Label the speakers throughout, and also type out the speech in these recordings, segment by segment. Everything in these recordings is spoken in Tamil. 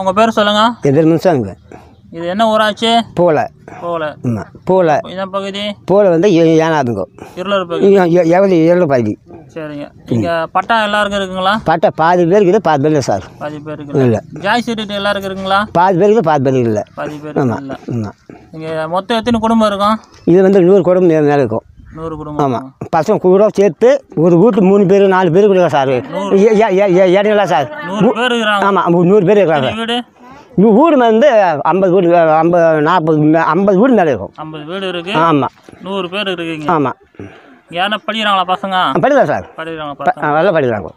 Speaker 1: உங்கள் பேர் சொல்லுங்க.
Speaker 2: எதிர் மின்சாங்க
Speaker 1: இது என்ன ஊராட்சி?
Speaker 2: பூலை.
Speaker 1: போகல
Speaker 2: ஆமாம் பூலை.
Speaker 1: இதான் பகுதி?
Speaker 2: பூலை வந்து ஏனாதுங்க
Speaker 1: இருளர் பகுதி.
Speaker 2: எவ்வளோ ஏழு பகுதி.
Speaker 1: சரிங்க. இங்கே பட்டா எல்லாருக்கும் இருக்குங்களா?
Speaker 2: பட்டா பாதி பேர் இருக்குது பாதி பேர் இல்லை சார்.
Speaker 1: பாதி பேர் இருக்குல்ல
Speaker 2: இல்லை.
Speaker 1: ஜாய் சீட்டு எல்லாருக்கும் இருக்குங்களா?
Speaker 2: பாதி பேர் இருக்குது பாதி பேர் இல்லை.
Speaker 1: பாதி பேர்
Speaker 2: ஆமாம்
Speaker 1: இல்லை.
Speaker 2: ஆமாம்
Speaker 1: இங்கே மொத்தம் எத்தனை குடும்பம் இருக்கும்?
Speaker 2: இது வந்து நூறு குடும்பம் மேலே இருக்கும்.
Speaker 1: நூறு குடும்பம்.
Speaker 2: ஆமாம் பசங்க கூட சேர்த்து ஒரு வீட்டில் மூணு பேர் நாலு பேர் கூட சார்? இடையில சார்.
Speaker 1: இருக்கிறாங்க.
Speaker 2: ஆமாம் நூறு பேர் இருக்காங்க
Speaker 1: வீடு?
Speaker 2: வீடு வந்து ஐம்பது வீடு ஐம்பது நாற்பது ஐம்பது வீடு மேலே இருக்கும்.
Speaker 1: ஐம்பது வீடு இருக்கு.
Speaker 2: ஆமாம்
Speaker 1: நூறு பேர் இருக்கீங்க.
Speaker 2: ஆமாம்
Speaker 1: யாரா படிக்கிறாங்களா பசங்க?
Speaker 2: படிக்கலாம் சார்.
Speaker 1: படிக்கிறாங்களா
Speaker 2: ப-
Speaker 1: பசங்க?
Speaker 2: ஆ, நல்லா படிக்கிறாங்க.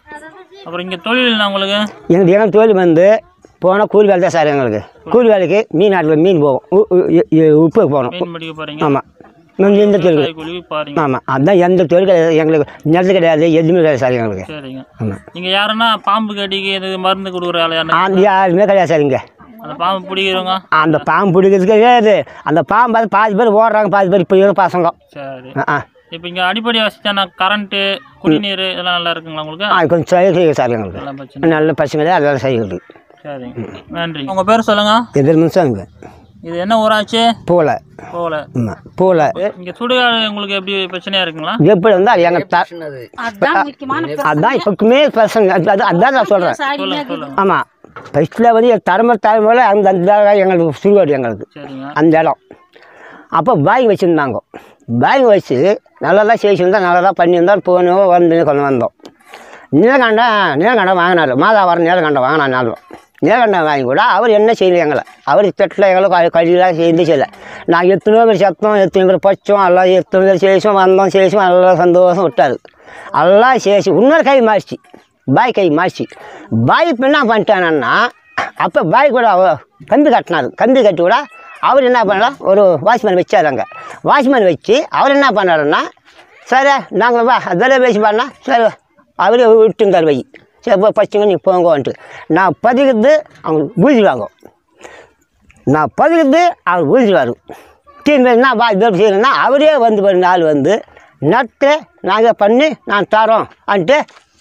Speaker 1: அப்புறம் இங்கே தொழில் உங்களுக்கு?
Speaker 2: எங்களுக்கு எங்கள் தொழில் வந்து போனால் கூலி வேலை தான் சார் எங்களுக்கு. கூலி. வேலைக்கு மீன் ஆட்டில் மீன் எ- உப்பு போகணும். ஆமாம் இந்த தொழில்
Speaker 1: குழி பாருங்க.
Speaker 2: ஆமாம் அதுதான் எந்த தொழில் கிடையாது எங்களுக்கு நிலத்து கிடையாது எதுவுமே கிடையாது சார் எங்களுக்கு.
Speaker 1: சரிங்க.
Speaker 2: ஆமாம்
Speaker 1: நீங்க யாருன்னா பாம்பு கடிக்கு இது மருந்து கொடுக்குற ஆள்
Speaker 2: அந்த யாருமே கிடையாது சார் இங்கே.
Speaker 1: அந்த பாம்பு பிடிக்கிறவங்க?
Speaker 2: அந்த பாம்பு பிடிக்கிறது கிடையாது. அந்த பாம்பு அது பாதி பேர் ஓடுறாங்க பாதி பேர் இப்போ இருக்கிற பசங்க.
Speaker 1: சரி.
Speaker 2: ஆ,
Speaker 1: இப்போ இங்கே அடிப்படை வசதியான கரண்ட்டு குடிநீர் இதெல்லாம் நல்லா இருக்குங்களா உங்களுக்கு?
Speaker 2: ஆ கொஞ்சம் சரி சார் எங்களுக்கு. நல்ல பசங்க தான் அதெல்லாம் செய்யுது.
Speaker 1: சரிங்க. நன்றி. உங்கள் பேர் சொல்லுங்க.
Speaker 2: எதிர் மின்சாங்க
Speaker 1: இது என்ன ஊராட்சி
Speaker 2: பூலை. ஆமாம் பூலை.
Speaker 1: இங்கே சுடுகாடு உங்களுக்கு எப்படி பிரச்சனையா இருக்குங்களா?
Speaker 2: எப்படி வந்து த அதான் இப்போக்குமே அது- அதான் நான்
Speaker 1: சொல்லுங்க
Speaker 2: ஆமாம் ஃபஸ்ட்டில் வந்து எங்கள் தலைமுறை தலைமுறை அந்த அந்த இடம் எங்களுக்கு சுடுகாடு எங்களுக்கு.
Speaker 1: சரிங்க.
Speaker 2: அந்த இடம். அப்போ பாய் வச்சுருந்தாங்க. பாய் வச்சு நல்லா செய்திருந்தா நல்லா பண்ணியிருந்தோம் போனோம் வந்து கொண்டு வந்தோம். நீலகண்டம் நீலகண்டம் வாங்கினார். மாதாவரம் நீலகண்டம் வாங்கினாலும் நீலகண்டம் வாங்கி கூட. அவர் என்ன செய்யல எங்களை. அவர் திட்டில் எங்களுக்கு கழிவுலாம் சேர்ந்து செய்யலை. செய்யல நாங்கள் எத்தனை பேர் சத்தம் எத்தனை பேர் பச்சோம் எல்லாம் எத்தனை பேர் சேஷம் வந்தோம் சேஷம் எல்லாம் சந்தோஷம் விட்டார். எல்லாம் சேசி இன்னொரு கை மாறிச்சு. பாய் கை மாறிச்சு. பாய் இப்போ என்ன பண்ணிட்டானன்னா அப்போ பாய் கூட அவ கம்பி கட்டினார். கம்பி கட்டி கூட அவர் என்ன பண்ணலாம் ஒரு வாட்ச்மேன் வச்சார் அங்கே. வாட்ச்மேன் வச்சு அவர் என்ன பண்ணாருன்னா சரி நாங்கள் வா அதில் பேசி பாருனா சரி அவரே விட்டுந்தார் வை சரி இப்போ நீ போங்கன்ட்டு. நான் பதிக்கிறது அவங்க பூஜிடுவாங்க நான் பதிக்கிறது அவர் பூஜிடுவார் திரும்ப என்ன வா இதோடு செய்யணும்னா அவரே வந்து ஒரு நாள் வந்து. நட்டு நாங்கள் பண்ணி நான் தரோம் அன்ட்டு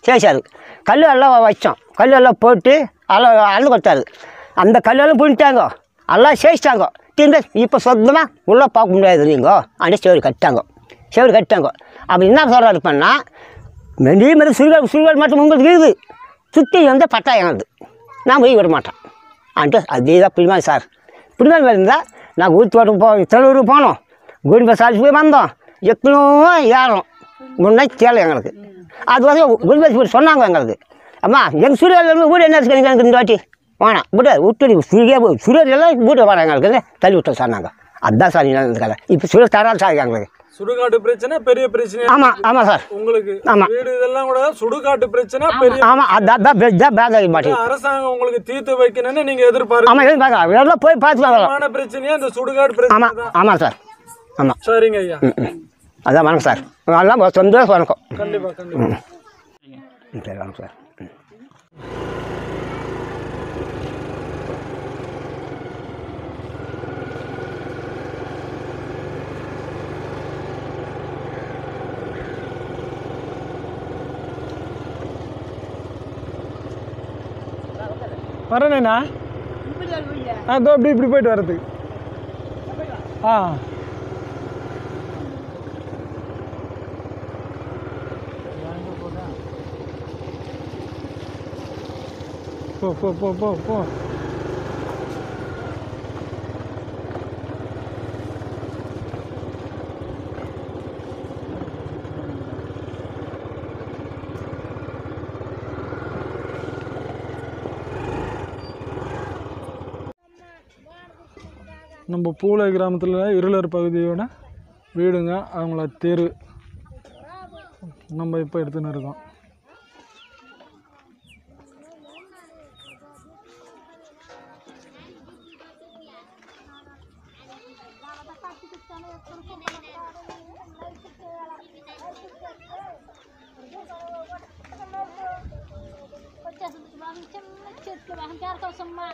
Speaker 2: சேஷார் கல் எல்லாம் வச்சோம். கல் எல்லாம் போட்டு எல்லாம் அளந்து கொடுத்தாரு. அந்த கல்லெல்லாம் புண்ணிட்டாங்க எல்லாம் சேச்சிட்டாங்க. திரும்ப இப்போ சொந்தமாக உள்ளே பார்க்க முடியாது இல்லைங்கோ அன்ட்டு செவரு கட்டாங்க செவரு கட்டாங்க அப்படி என்ன சொல்கிறாரு பண்ணால் மாதிரி சுருகாடு சுருகாடு மட்டும் உங்களுக்கு இருக்குது. சுற்றி வந்து பட்டா எனது நான் போய் விட மாட்டேன் அன்ட்டு அதே தான் பிடிமா சார் பிடிமா இருந்தால் நான் ஊற்றி போ தெலூருக்கு போனோம். குடிம்ப சாட்சி போய் வந்தோம். எத்தனோ ஏறோம் முன்னே தேவை எங்களுக்கு. அது வந்து குடிபஸ் சொன்னாங்க எங்களுக்கு. அம்மா எங்கள் சூரியன் வீடு என்ன இருக்கு எனக்கு இந்த வாட்டி? வேணாம் விட்டு விட்டு சுருகே சூரியன் எல்லாம் வீட்டு வர எங்களுக்கு. தள்ளி விட்டு சொன்னாங்க. அதுதான் சார் இந்த இப்போ சூரியன் தராது சார் எங்களுக்கு.
Speaker 3: சுடுகாட்டு பிரச்சனை பெரிய பிரச்சனை.
Speaker 2: ஆமாம் ஆமாம் சார்.
Speaker 3: உங்களுக்கு
Speaker 2: ஆமா.
Speaker 3: வீடு இதெல்லாம் கூட சுடுகாட்டு பிரச்சனை பெரிய
Speaker 2: ஆமாம் அதான் தான் பேதாகி மாட்டேங்குது
Speaker 3: அரசாங்கம் உங்களுக்கு தீர்த்து வைக்கணும்னு நீங்க எதிர்பார்க்க
Speaker 2: ஆமாம் எதுவும் பார்க்கலாம் எல்லாம் போய் பார்த்து
Speaker 3: பிரச்சனையா இந்த சுடுகாடு பிரச்சனை
Speaker 2: ஆமாம்
Speaker 3: தான்.
Speaker 2: ஆமாம் சார். ஆமாம்
Speaker 3: சரிங்க ஐயா.
Speaker 2: அதான் வணக்கம் சார். எல்லாம் சந்தோஷம் வணக்கம்
Speaker 3: கண்டிப்பா கண்டிப்பா.
Speaker 2: ம், சரி வணக்கம் சார்.
Speaker 3: வரேண்ணா ஆ இதோ இப்படி இப்படி போயிட்டு வர்றது. ஆ. போ போ போ போ போ. நம்ம பூலை கிராமத்தில் இருளர் பகுதியோட வீடுங்க அவங்கள தெரு நம்ம இப்போ எடுத்துன்னு இருக்கோம்
Speaker 4: వచ్చేస్తుంది బాగా చిన్న చెట్లు బాగా చేరుకోసమ్మా